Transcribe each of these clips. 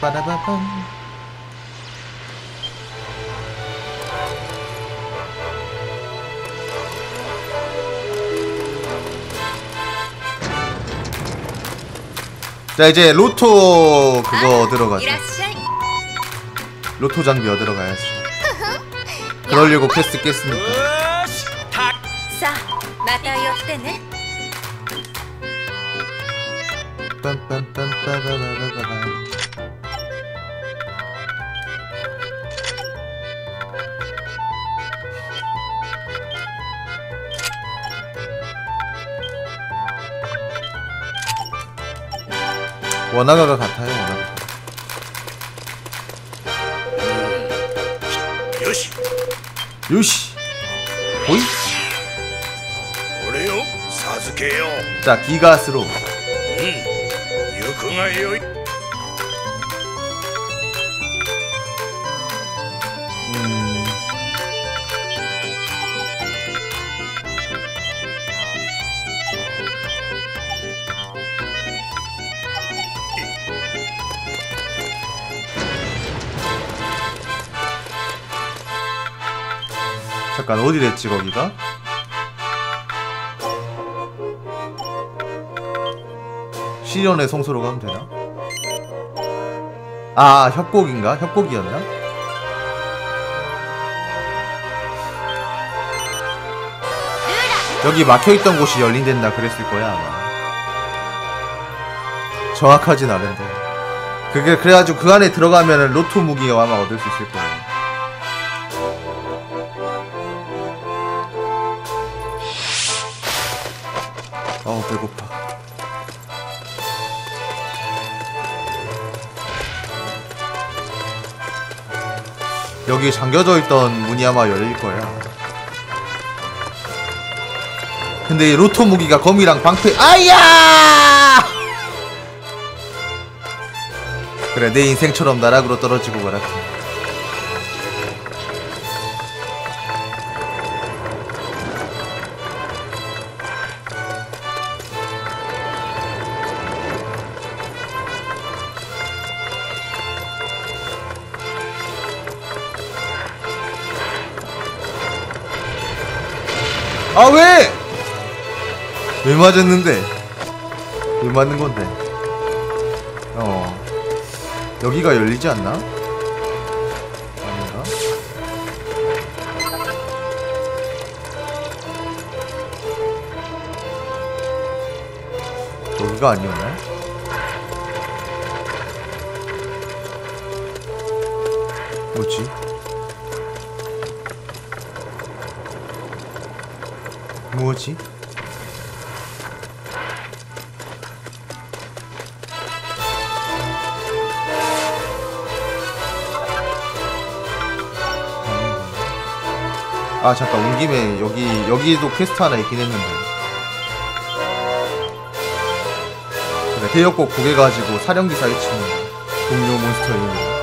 빠라바밤 자 이제 로토 그거 들어가죠. 로토 장비 얻으러 가야지? 그러려고 퀘스트 깼습니다 빰빰빰빰빰빰빰 원화가가 같아요 원화가. 요시. 요시. 호이? 그래요? 사즈케요. 자 기가스로. 유쿠가요 음 잠깐 어디랬지 거기가? 시련의 성소로 가면 되나? 아 협곡인가? 협곡이었나? 여기 막혀있던 곳이 열린댄다 그랬을 거야 아마 정확하진 않은데 그게 그래가지고 그 안에 들어가면은 로토 무기가 아마 얻을 수 있을 거야 어우 배고파. 여기 잠겨져 있던 문이 아마 열릴 거야. 근데 이 로토 무기가 거미랑 방패 아야! 그래 내 인생처럼 나락으로 떨어지고 말았지 아 왜? 왜 맞았는데? 왜 맞는 건데? 어 여기가 열리지 않나? 아닌가? 여기가 아니었나? 뭐지? 아 잠깐 온 김에 여기 여기도 퀘스트 하나 있긴 했는데 그래 대역곡 구해가지고 사령기사 해치는 동료 몬스터 이름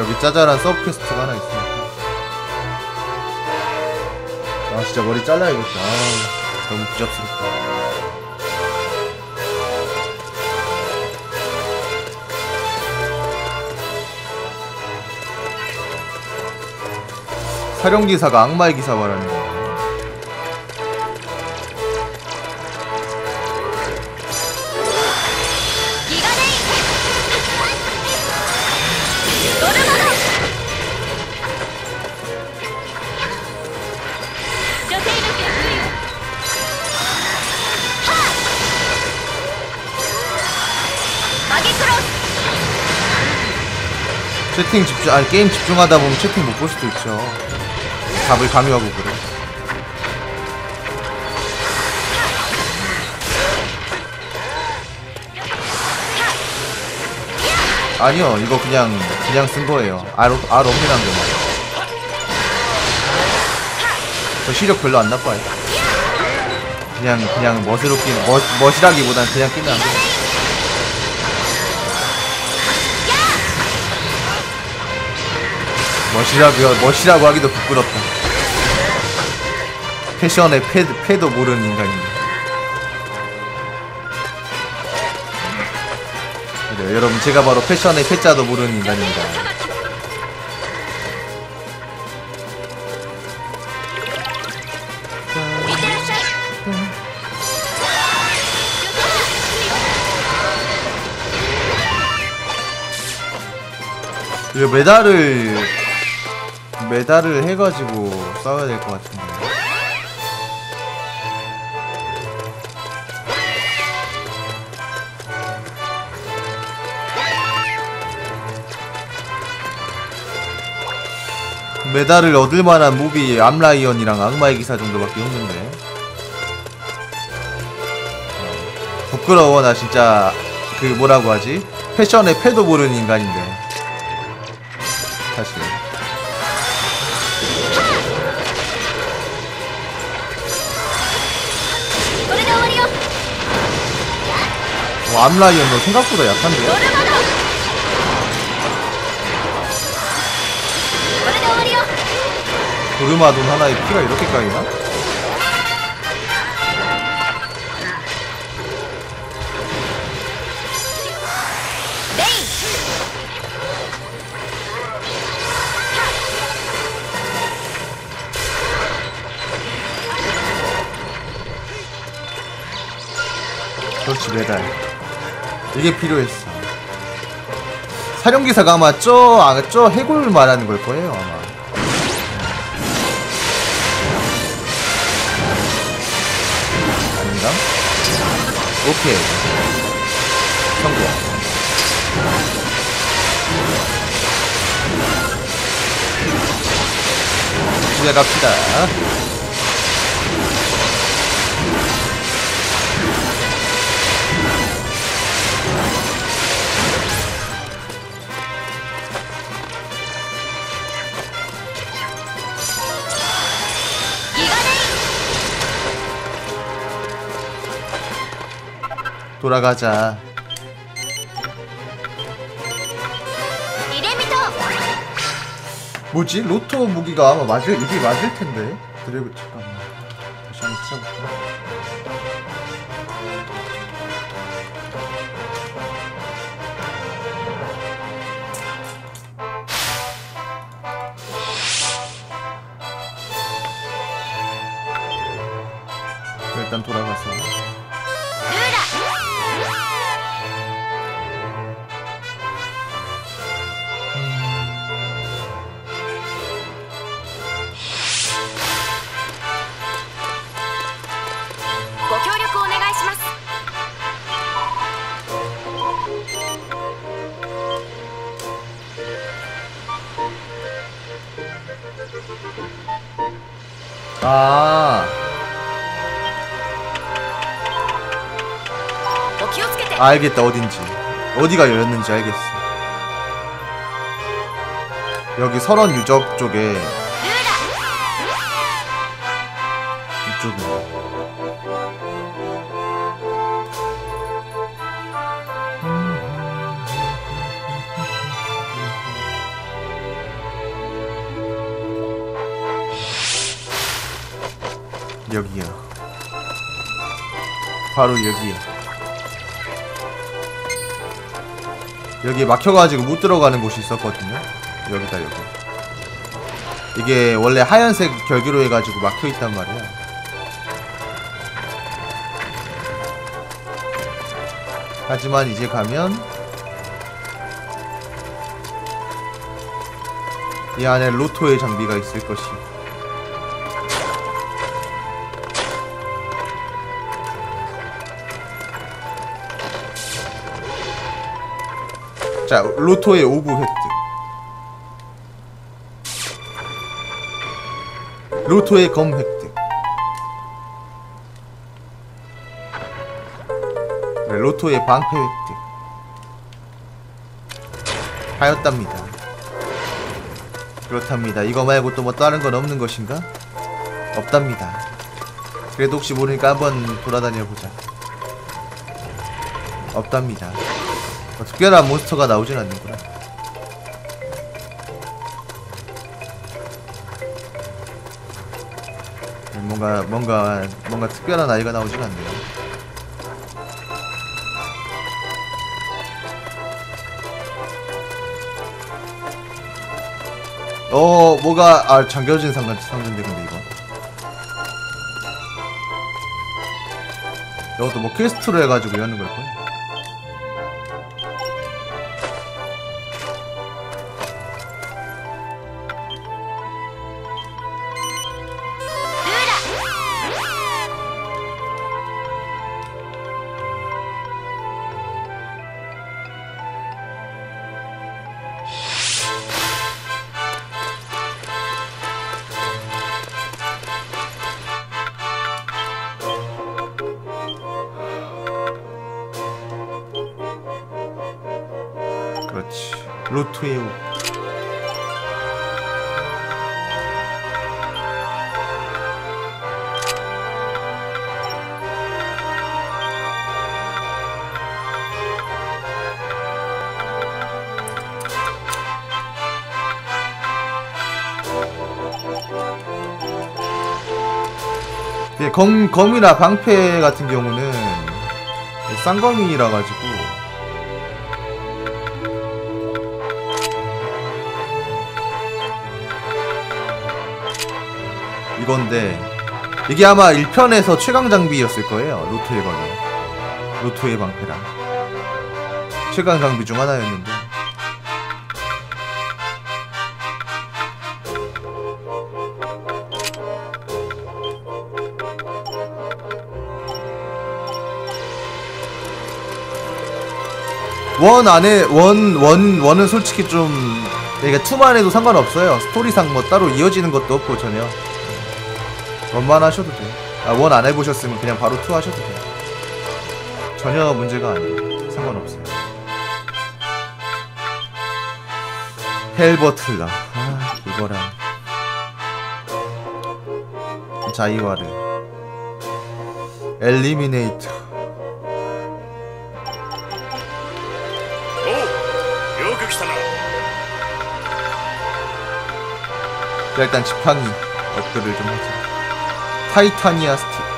여기 짜잘한 sub quest가 하나 있으니까 아 진짜 머리 잘라야겠다. 아, 너무 부잡스럽다. 사령기사가 악마의 기사 말하는 거 채팅 집중 아니 게임 집중하다 보면 채팅 못 볼 수도 있죠. 답을 강요하고 그래. 아니요 이거 그냥 그냥 쓴 거예요. 알, 알 없는 한 거만 저 시력 별로 안 나빠요. 그냥 그냥 멋스럽긴 멋, 멋이라기보단 그냥 끼는 한거 멋이라고요 멋이라고 하기도 부끄럽다 패션의 패, 패도 모르는 인간입니다. 그래요, 여러분 제가 바로 패션의 패자도 모르는 인간입니다. 이거 메달을 메달을 해가지고 싸워야 될 것 같은데. 메달을 얻을 만한 몹이 암라이언이랑 악마의 기사 정도밖에 없는데. 어, 부끄러워 나 진짜 그 뭐라고 하지? 패션의 패도 모르는 인간인데. 사실. 암라이언 너 생각보다 약한데요? 도르마돈 하나에 피가 이렇게 까이나? 그렇지 메달 이게 필요했어. 사령기사가 아마 저, 아, 저 해골 말하는 걸 거예요 아마. 아닌가? 오케이. 성공. 시작합시다 돌아가자. 뭐지? 로또 무기가 아마 맞을 이게 맞을 텐데. 드래그 잠깐만. 다시 한번 찾아볼까? 일단 돌아가서 아. 알겠다 어딘지. 어디가 열렸는지 알겠어. 여기 설원 유적 쪽에. 이쪽에 여기야 바로 여기야 여기 막혀가지고 못 들어가는 곳이 있었거든요. 여기다 여기. 이게 원래 하얀색 결계로 해가지고 막혀있단 말이야. 하지만 이제 가면 이 안에 로토의 장비가 있을 것이 자, 로또의 오브 획득. 로또의 검 획득. 네, 로또의 방패 획득. 하였답니다. 그렇답니다. 이거 말고 또 뭐 다른 건 없는 것인가? 없답니다. 그래도 혹시 모르니까 한번 돌아다녀 보자. 없답니다. 뭐 특별한 몬스터가 나오진 않는구나. 뭔가 뭔가 뭔가 뭔가 특별한 아이가 나오진 않네요. 어 뭐가 아 잠겨진 상관 상자인데 근데 이거 이것도 뭐 퀘스트로 해가지고 여는 걸 거야. 예, 검, 검이나 방패 같은 경우는 쌍검이라 가지고. 이건데 이게 아마 1편에서 최강 장비였을 거예요 로트의 검이. 로트의 방패랑. 최강 장비 중 하나였는데 one 안에 one one one 은 솔직히 좀 이게 two만 해도 상관없어요 스토리상 뭐 따로 이어지는 것도 없고 전혀 one만 하셔도 돼요. 아, one 안 해보셨으면 그냥 바로 two 하셔도 돼요. 전혀 문제가 아니에요. 상관없어요. 헬배틀러. 아, 이거랑. 자이와르. 엘리미네이터. 일단 지팡이 업글을 좀 하자. 타이타니아 스틱.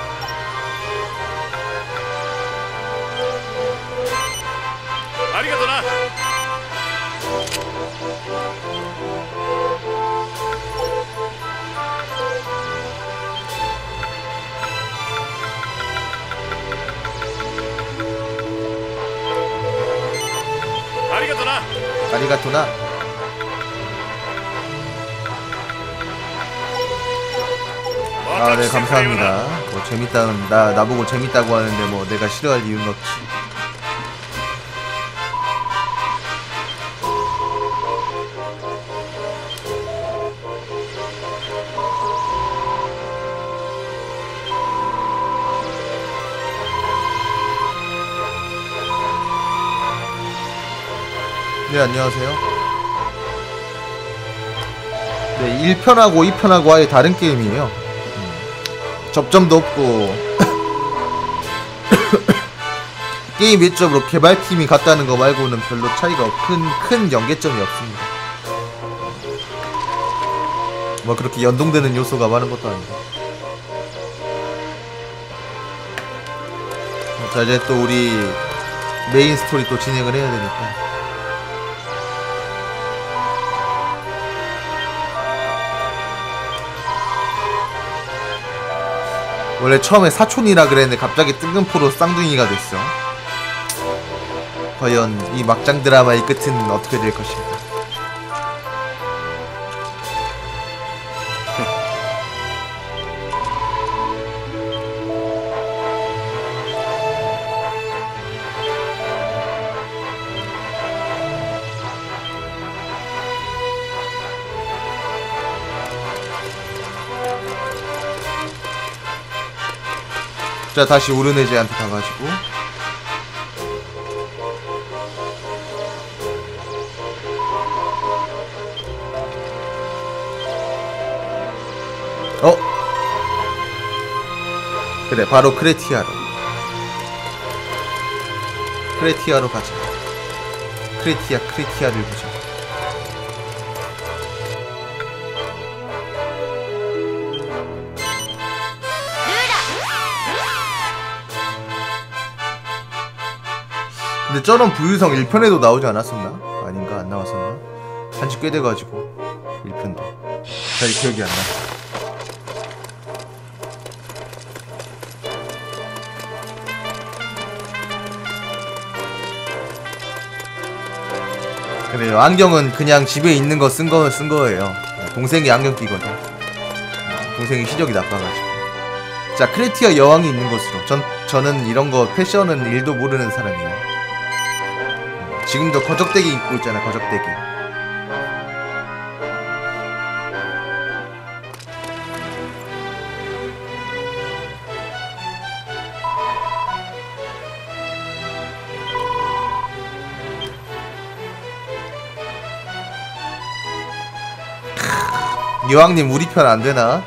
감사합니다. 뭐, 재밌다, 나, 나보고 재밌다고 하는데, 뭐, 내가 싫어할 이유는 없지. 네, 안녕하세요. 네, 1편하고 2편하고 아예 다른 게임이에요. 접점도 없고 게임 외적으로 개발팀이 같다는 거 말고는 별로 차이가 큰, 큰 연계점이 없습니다. 뭐 그렇게 연동되는 요소가 많은 것도 아니고. 자 이제 또 우리 메인 스토리 또 진행을 해야 되니까. 원래 처음에 사촌이라 그랬는데 갑자기 뜬금포로 쌍둥이가 됐어. 과연 이 막장 드라마의 끝은 어떻게 될 것인가? 자 다시 오르네제한테 가가지고. 어? 그래 바로 크레티아로. 크레티아로 가자. 크레티아 크레티아를 보자 근데 저런 부유성 1편에도 나오지 않았었나? 아닌가 안 나왔었나? 한지 꽤 돼가지고 1편도 잘 기억이 안 나. 그래요. 안경은 그냥 집에 있는 거 쓴 거 쓴 거예요. 동생이 안경 끼거든. 동생이 시력이 나빠가지고. 자, 크레티아 여왕이 있는 곳으로. 전 저는 이런 거 패션은 일도 모르는 사람이에요. 지금도 거적대기 입고 있잖아, 거적대기. 여왕님 우리 편 안 되나?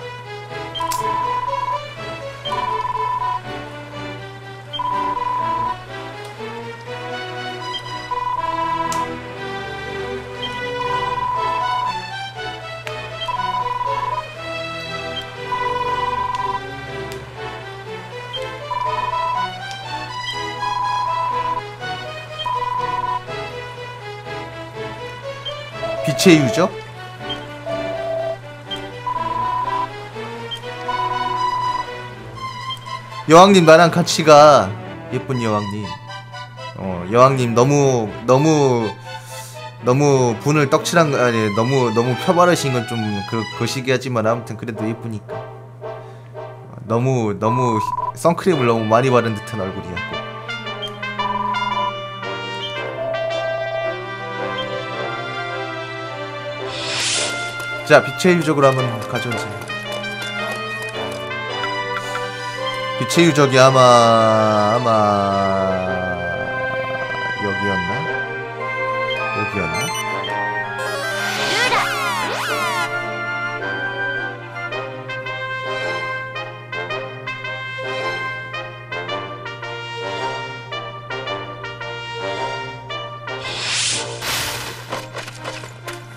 유적? 여왕님 나랑 같이 가 예쁜 여왕님. 어 여왕님 너무 너무 너무 분을 떡칠한 거 아니 너무 너무 펴바르신 건 좀 그 거시기 하지만 아무튼 그래도 예쁘니까. 어, 너무 너무 히- 선크림을 너무 많이 바른 듯한 얼굴이야 자 빛의 유적으로 한번 가져오세요 빛의 유적이 아마 아마 여기였나? 여기였나?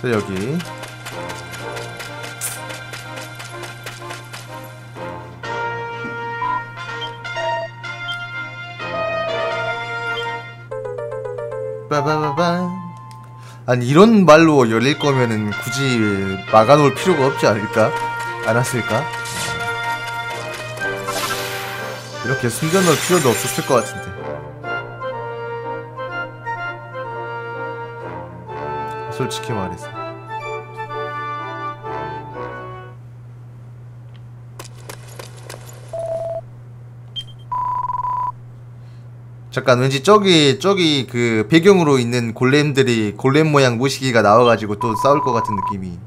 자 여기 빠바바바 아니 이런 말로 열릴 거면은 굳이 막아놓을 필요가 없지 않을까? 않았을까? 이렇게 숨겨놓을 필요도 없었을 것 같은데 솔직히 말해서 잠깐 왠지 저기 저기 그 배경으로 있는 골렘들이 골렘 모양 모시기가 나와가지고 또 싸울 것 같은 느낌이.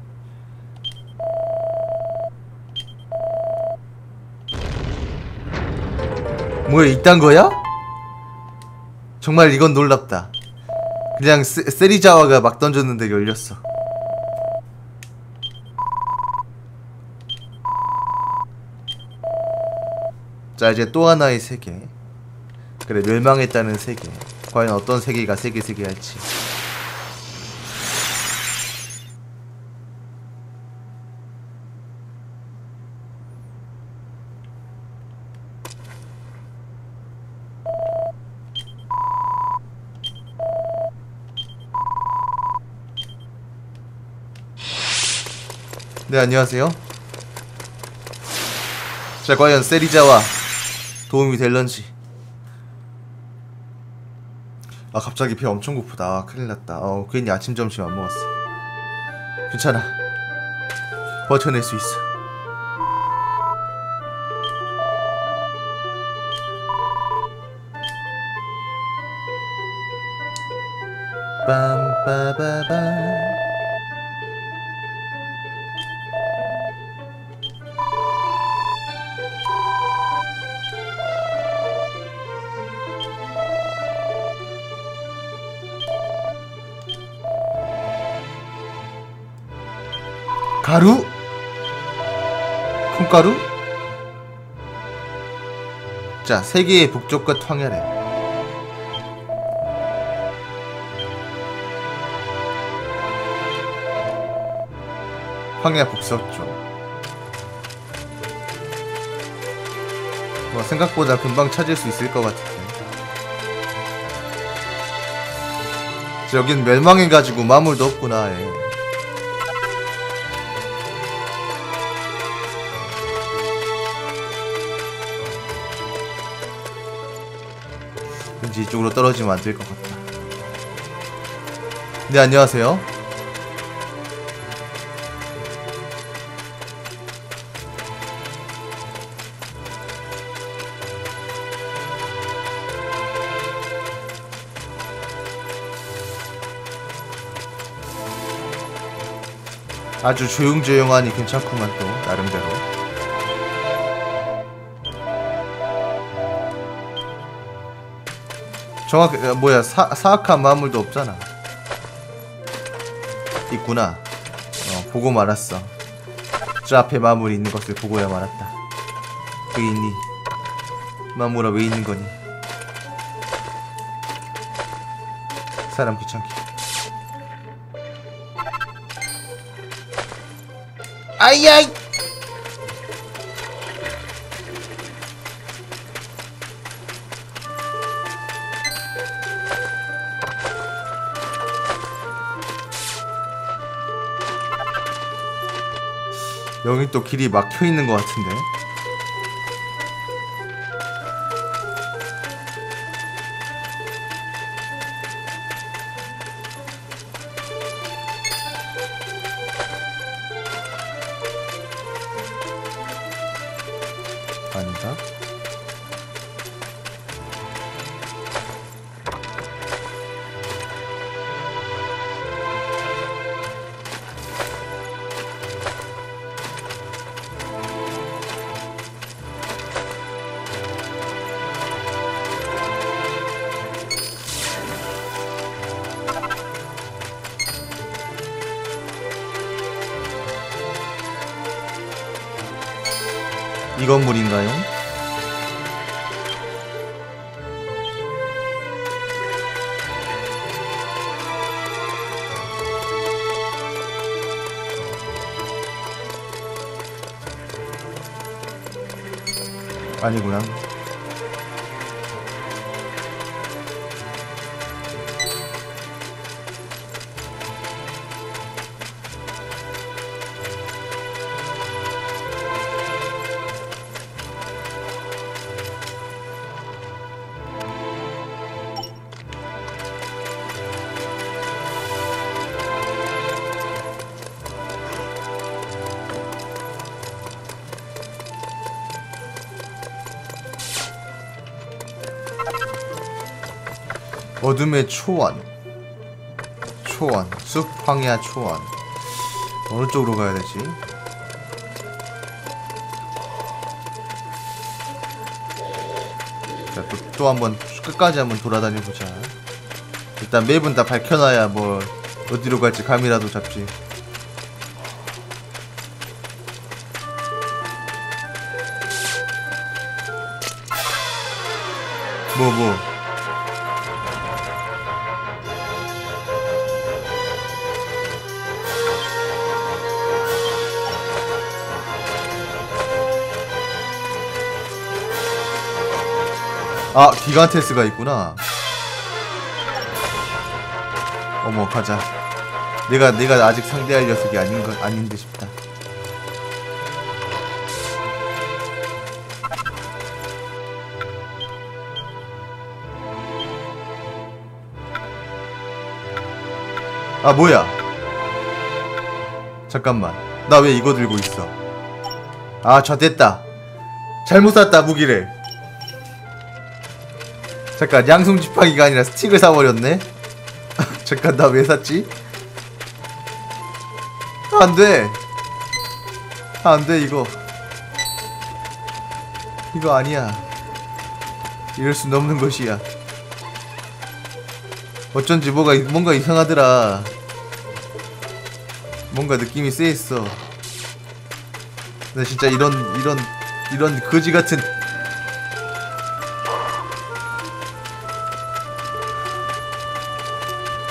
뭐야 이딴 거야? 정말 이건 놀랍다. 그냥 세, 세리자와가 막 던졌는데 열렸어. 자 이제 또 하나의 세계 그래 멸망했다는 세계. 과연 어떤 세계가 세계 세계 할지. 네 안녕하세요. 자 과연 세리자와 도움이 될런지 아 갑자기 배 엄청 고프다. 아, 큰일 났다. 어 괜히 아침 점심 안 먹었어. 괜찮아. 버텨낼 수 있어. 빰빠바 가루? 콩가루? 자, 세계의 북쪽과 황야래. 황야 북서쪽. 뭐 생각보다 금방 찾을 수 있을 것 같은데. 여긴 멸망해가지고 마물도 없구나 예. 왠지 이쪽으로 떨어지면 안 될 것 같다. 네 안녕하세요. 아주 조용조용하니 괜찮구만 또 나름대로 정확 어, 뭐야 사, 사악한 마물도 없잖아. 있구나. 어 보고 말았어. 저 앞에 마물이 있는 것을 보고야 말았다. 왜 있니? 마물아 왜 있는 거니? 사람 귀찮게. 아이야이 또 길이 막혀 있는 것 같은데 아닌가? 이 건물인가요? 아니구나. 어둠의 초원 초원 숲 황야 초원 어느 쪽으로 가야 되지? 자, 또, 또 한번 끝까지 한번 돌아다녀 보자. 일단 맵은 다 밝혀놔야 뭐 어디로 갈지 감이라도 잡지. 뭐 뭐. 아 기간테스가 있구나. 어머 가자. 내가 내가 아직 상대할 녀석이 아닌 것 아닌데 싶다. 아 뭐야? 잠깐만. 나 왜 이거 들고 있어? 아 젖됐다. 잘못 샀다 무기를 잠깐 양손 지팡이가 아니라 스틱을 사버렸네. 잠깐 나 왜 샀지? 안돼. 안돼 이거. 이거 아니야. 이럴 순 없는 것이야. 어쩐지 뭐가 뭔가 이상하더라. 뭔가 느낌이 쎄했어. 나 진짜 이런 이런 이런 거지 같은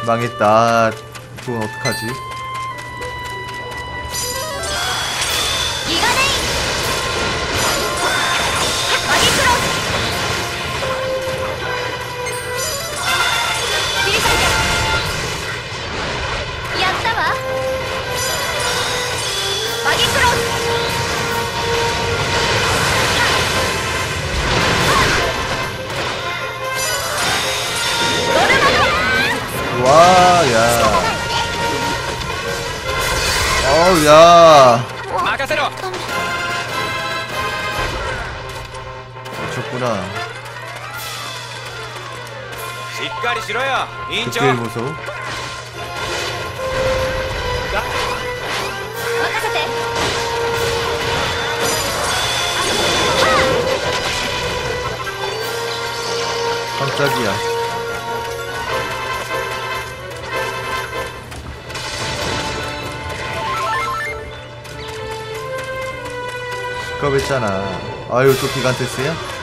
망했다. 그건 어떡하지? 와, 야. 어우야. 막아세로 미쳤구나. 식가리 싫어요. 그때의 모습 깜짝이야. 시겁했잖아 아유 또 기간테스야?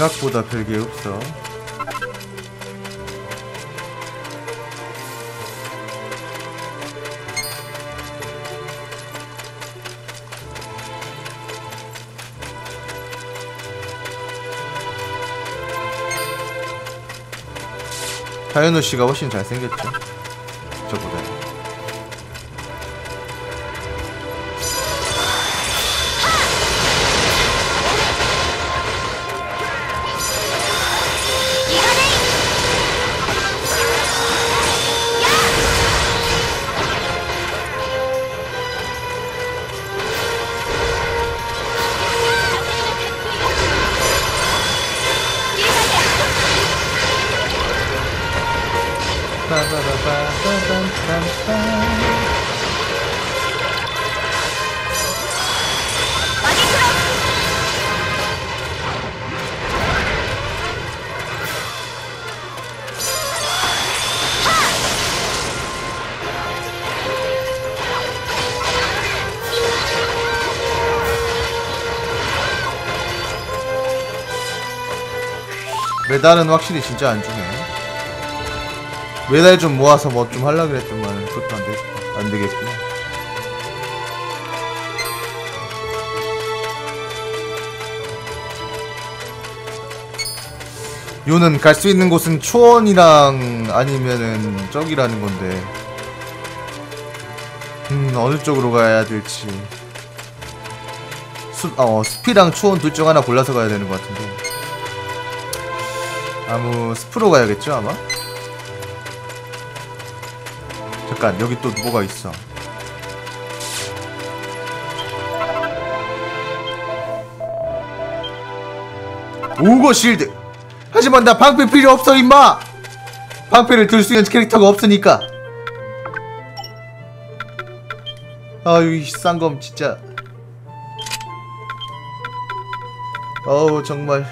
생각보다 별게 없어. 하연우 씨가 훨씬 잘생겼죠 메달은 확실히 진짜 안 주네. 메달 좀 모아서 뭐 좀 하려 그랬더만 그것도 안, 되, 안 되겠구나. 요는 갈 수 있는 곳은 초원이랑 아니면은 저기라는 건데. 음, 어느 쪽으로 가야 될지. 숲, 어, 숲이랑 초원 둘 중 하나 골라서 가야 되는 것 같은데. 아무 숲으로 가야겠죠 아마? 잠깐 여기 또 뭐가 있어? 오거 실드! 하지만 나 방패 필요 없어 임마! 방패를 들 수 있는 캐릭터가 없으니까! 아유 이 쌍검 진짜. 어우 정말